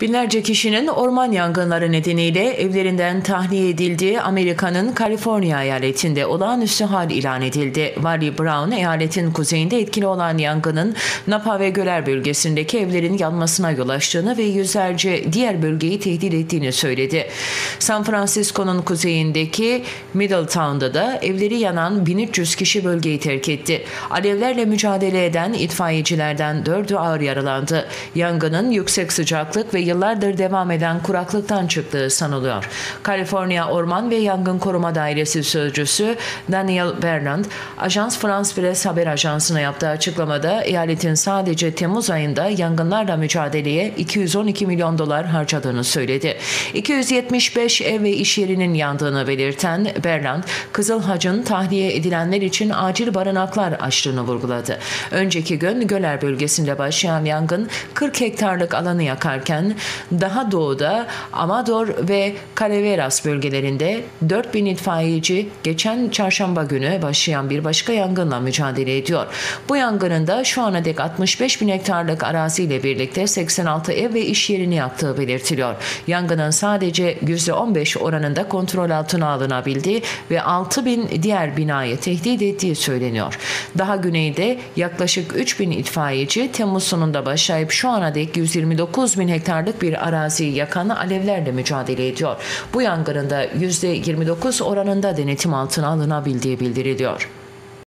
Binlerce kişinin orman yangınları nedeniyle evlerinden tahliye edildiği Amerika'nın Kaliforniya eyaletinde olağanüstü hal ilan edildi. Wally Brown, eyaletin kuzeyinde etkili olan yangının Napa ve Göler bölgesindeki evlerin yanmasına yol açtığını ve yüzlerce diğer bölgeyi tehdit ettiğini söyledi. San Francisco'nun kuzeyindeki Middletown'da da evleri yanan 1300 kişi bölgeyi terk etti. Alevlerle mücadele eden itfaiyecilerden dördü ağır yaralandı. Yangının yüksek sıcaklık ve yıllardır devam eden kuraklıktan çıktığı sanılıyor. Kaliforniya Orman ve Yangın Koruma Dairesi Sözcüsü Daniel Bernard, Ajans France Presse haber ajansına yaptığı açıklamada eyaletin sadece Temmuz ayında yangınlarla mücadeleye 212 milyon dolar harcadığını söyledi. 275 ev ve iş yerinin yandığını belirten Berland, Kızıl Hac'ın tahliye edilenler için acil barınaklar açtığını vurguladı. Önceki gün Göler bölgesinde başlayan yangın 40 hektarlık alanı yakarken daha doğuda Amador ve Calaveras bölgelerinde 4000 itfaiyeci geçen çarşamba günü başlayan bir başka yangınla mücadele ediyor. Bu yangının da şu ana dek 65 bin hektarlık araziyle birlikte 86 ev ve iş yerini yaktığı belirtiliyor. Yangının sadece %15 oranında kontrol altına alınabildiği ve 6 bin diğer binayı tehdit ettiği söyleniyor. Daha güneyde yaklaşık 3 bin itfaiyeci Temmuz sonunda başlayıp şu ana dek 129 bin hektarlık bir araziyi yakan alevlerle mücadele ediyor. Bu yangının da %29 oranında denetim altına alınabildiği bildiriliyor.